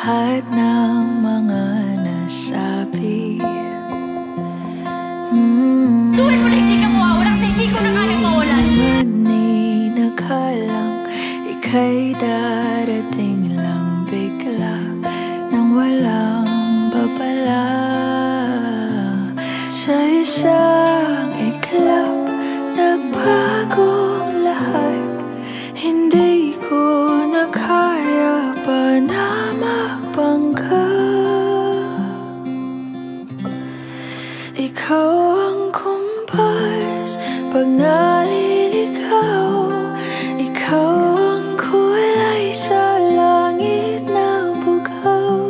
lahat ng mga nasabi mm. Tuwin mo na hindi ka mawawala kasi hindi ko na kaya mawalan. Mani nakalang ika'y darating lang bigla Nang walang babala Sa isang iklap Ikaw ang kumpas pag naliligaw. Ikaw ang kulay sa langit na bugaw.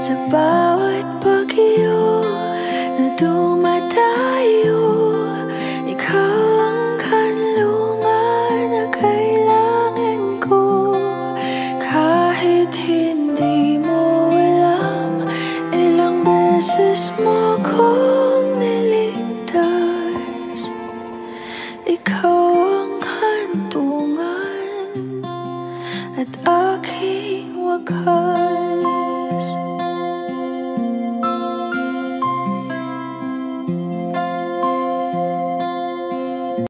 Sa bawat bagyo na dumadayo Ikaw ang kanlungan na kailangan ko. Kahit hindi mo alam Ilang beses mo Ikaw ang hantungan At aking wakas